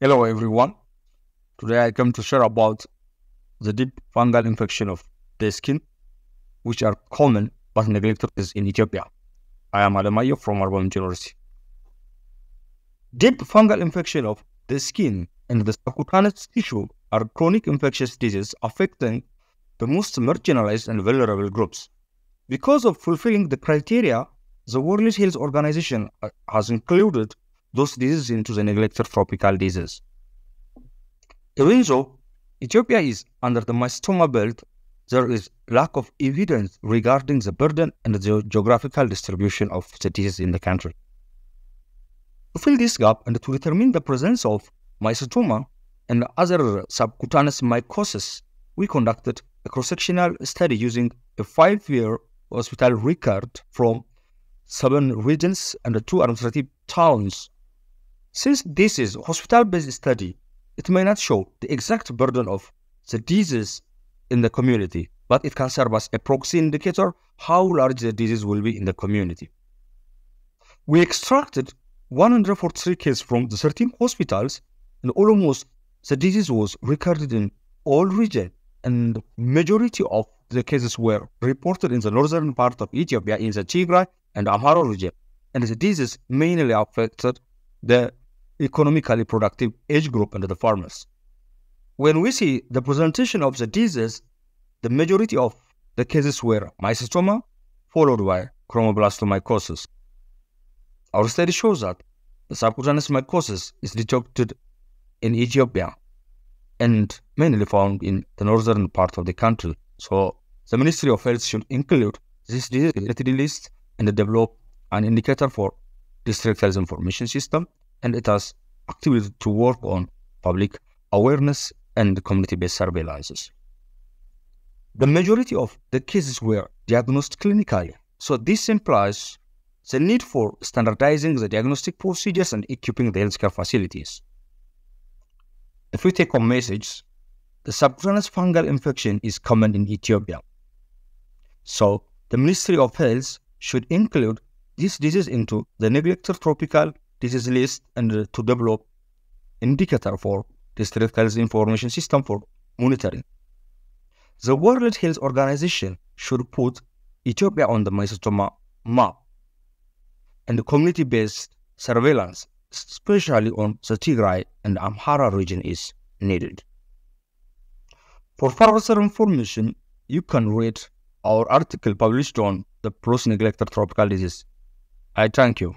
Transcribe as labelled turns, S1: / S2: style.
S1: Hello, everyone. Today I come to share about the deep fungal infection of the skin, which are common but neglected in Ethiopia. I am Alemayehu from Arbon University. Deep fungal infection of the skin and the subcutaneous tissue are chronic infectious diseases affecting the most marginalized and vulnerable groups. Because of fulfilling the criteria, the World Health Organization has included those diseases into the neglected tropical diseases. Even though Ethiopia is under the mycetoma belt, there is lack of evidence regarding the burden and the geographical distribution of the disease in the country. To fill this gap and to determine the presence of mycetoma and other subcutaneous mycosis, we conducted a cross-sectional study using a five-year hospital record from seven regions and two administrative towns since this is a hospital-based study, it may not show the exact burden of the disease in the community, but it can serve as a proxy indicator how large the disease will be in the community. We extracted 143 cases from the 13 hospitals, and almost the disease was recorded in all regions, and majority of the cases were reported in the northern part of Ethiopia in the Tigray and Amhara region, and the disease mainly affected the economically productive age group and the farmers. When we see the presentation of the disease, the majority of the cases were mycetoma followed by chromoblastomycosis. Our study shows that the subcutaneous mycosis is detected in Ethiopia and mainly found in the northern part of the country. So the Ministry of Health should include this disease list and develop an indicator for district health information system and it has actively to work on public awareness and community-based surveillances. The majority of the cases were diagnosed clinically, so this implies the need for standardizing the diagnostic procedures and equipping the healthcare facilities. If we take home message, the subcutaneous fungal infection is common in Ethiopia. So the Ministry of Health should include this disease into the neglected tropical disease list and uh, to develop indicator for district health information system for monitoring. The World Health Organization should put Ethiopia on the mycetoma map and community-based surveillance, especially on the Tigray and Amhara region is needed. For further information, you can read our article published on the PLOS Neglected Tropical Disease. I thank you.